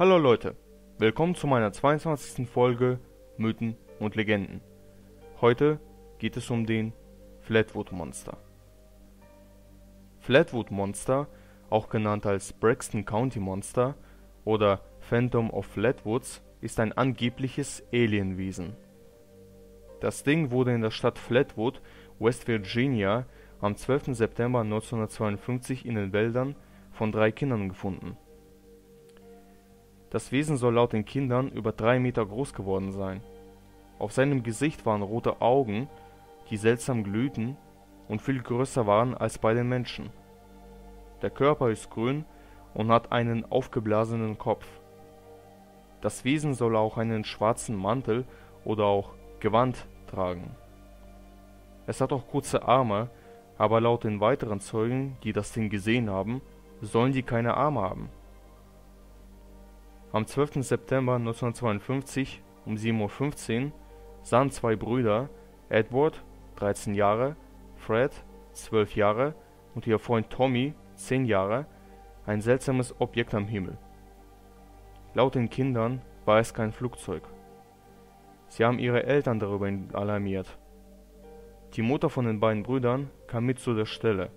Hallo Leute, willkommen zu meiner 22. Folge Mythen und Legenden. Heute geht es um den Flatwood Monster. Flatwood Monster, auch genannt als Braxton County Monster oder Phantom of Flatwoods, ist ein angebliches Alienwesen. Das Ding wurde in der Stadt Flatwood, West Virginia, am 12. September 1952 in den Wäldern von drei Kindern gefunden. Das Wesen soll laut den Kindern über drei Meter groß geworden sein. Auf seinem Gesicht waren rote Augen, die seltsam glühten und viel größer waren als bei den Menschen. Der Körper ist grün und hat einen aufgeblasenen Kopf. Das Wesen soll auch einen schwarzen Mantel oder auch Gewand tragen. Es hat auch kurze Arme, aber laut den weiteren Zeugen, die das Ding gesehen haben, sollen die keine Arme haben. Am 12. September 1952 um 7:15 Uhr sahen zwei Brüder, Edward (13 Jahre), Fred (12 Jahre) und ihr Freund Tommy (10 Jahre), ein seltsames Objekt am Himmel. Laut den Kindern war es kein Flugzeug. Sie haben ihre Eltern darüber alarmiert. Die Mutter von den beiden Brüdern kam mit zu der Stelle.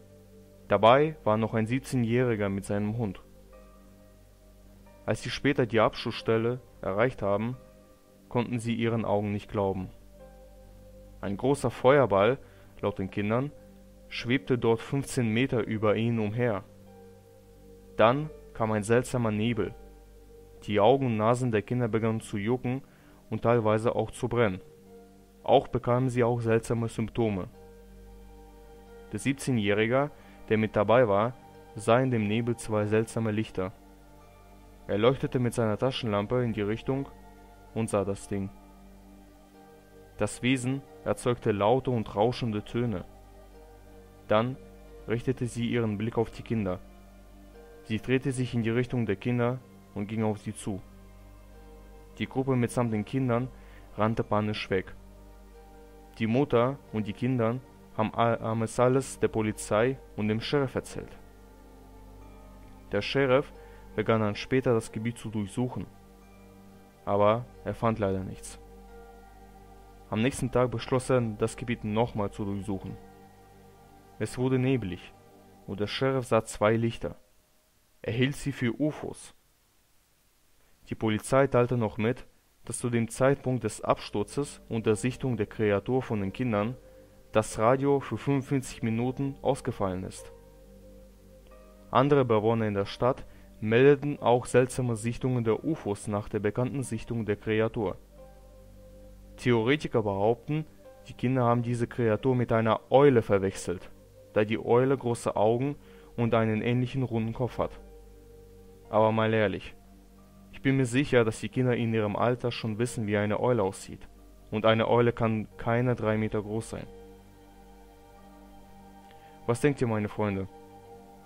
Dabei war noch ein 17-Jähriger mit seinem Hund. Als sie später die Abschussstelle erreicht haben, konnten sie ihren Augen nicht glauben. Ein großer Feuerball, laut den Kindern, schwebte dort 15 Meter über ihnen umher. Dann kam ein seltsamer Nebel. Die Augen und Nasen der Kinder begannen zu jucken und teilweise auch zu brennen. Auch bekamen sie auch seltsame Symptome. Der 17-Jährige, der mit dabei war, sah in dem Nebel zwei seltsame Lichter. Er leuchtete mit seiner Taschenlampe in die Richtung und sah das Ding. Das Wesen erzeugte laute und rauschende Töne. Dann richtete sie ihren Blick auf die Kinder. Sie drehte sich in die Richtung der Kinder und ging auf sie zu. Die Gruppe mitsamt den Kindern rannte panisch weg. Die Mutter und die Kinder haben es alles der Polizei und dem Sheriff erzählt. Der Sheriff begann dann später das Gebiet zu durchsuchen, aber er fand leider nichts. Am nächsten Tag beschloss er, das Gebiet nochmal zu durchsuchen. Es wurde neblig und der Sheriff sah zwei Lichter. Er hielt sie für UFOs. Die Polizei teilte noch mit, dass zu dem Zeitpunkt des Absturzes und der Sichtung der Kreatur von den Kindern das Radio für 45 Minuten ausgefallen ist. Andere Bewohner in der Stadt meldeten auch seltsame Sichtungen der UFOs nach der bekannten Sichtung der Kreatur. Theoretiker behaupten, die Kinder haben diese Kreatur mit einer Eule verwechselt, da die Eule große Augen und einen ähnlichen runden Kopf hat. Aber mal ehrlich, ich bin mir sicher, dass die Kinder in ihrem Alter schon wissen, wie eine Eule aussieht. Und eine Eule kann keine drei Meter groß sein. Was denkt ihr, meine Freunde?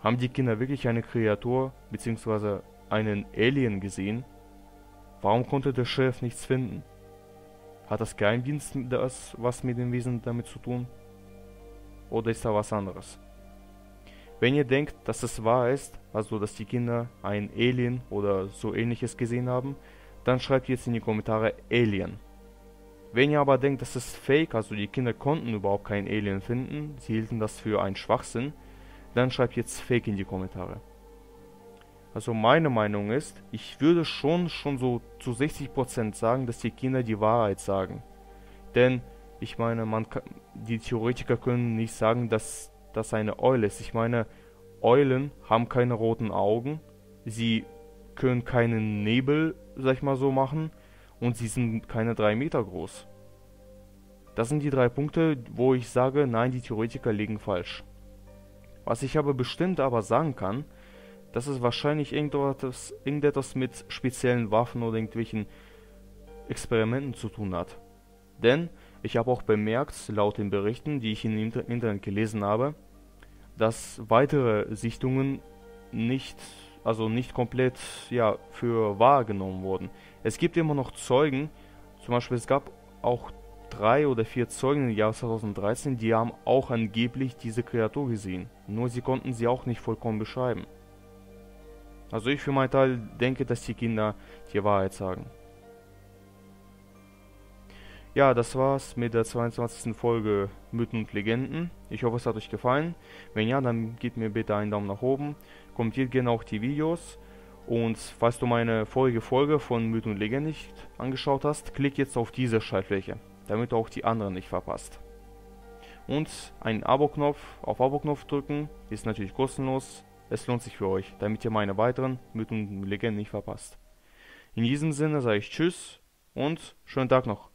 Haben die Kinder wirklich eine Kreatur bzw. einen Alien gesehen? Warum konnte der Chef nichts finden? Hat das Geheimdienst das was mit dem Wesen damit zu tun? Oder ist da was anderes? Wenn ihr denkt, dass es wahr ist, also dass die Kinder ein Alien oder so ähnliches gesehen haben, dann schreibt jetzt in die Kommentare Alien. Wenn ihr aber denkt, dass es fake, also die Kinder konnten überhaupt kein Alien finden, sie hielten das für einen Schwachsinn, dann schreibt jetzt fake in die Kommentare. Also meine Meinung ist, ich würde schon schon so zu 60% sagen, dass die Kinder die Wahrheit sagen. Denn ich meine, man kann, die Theoretiker können nicht sagen, dass das eine Eule ist. Ich meine, Eulen haben keine roten Augen, sie können keinen Nebel, sag ich mal so, machen und sie sind keine drei Meter groß. Das sind die drei Punkte, wo ich sage, nein, die Theoretiker liegen falsch. Was ich aber bestimmt aber sagen kann, dass es wahrscheinlich irgendetwas, irgendetwas mit speziellen Waffen oder irgendwelchen Experimenten zu tun hat. Denn ich habe auch bemerkt, laut den Berichten, die ich im Internet gelesen habe, dass weitere Sichtungen nicht, also nicht komplett ja, für wahrgenommen wurden. Es gibt immer noch Zeugen, zum Beispiel es gab auch drei oder vier Zeugen im Jahr 2013, die haben auch angeblich diese Kreatur gesehen. Nur sie konnten sie auch nicht vollkommen beschreiben. Also ich für meinen Teil denke, dass die Kinder die Wahrheit sagen. Ja, das war's mit der 22. Folge Mythen und Legenden. Ich hoffe, es hat euch gefallen. Wenn ja, dann gebt mir bitte einen Daumen nach oben. Kommentiert gerne auch die Videos. Und falls du meine vorige Folge von Mythen und Legenden nicht angeschaut hast, klick jetzt auf diese Schaltfläche, damit du auch die anderen nicht verpasst. Und einen Abo-Knopf auf Abo-Knopf drücken, ist natürlich kostenlos. Es lohnt sich für euch, damit ihr meine weiteren Mythen und Legenden nicht verpasst. In diesem Sinne sage ich Tschüss und schönen Tag noch.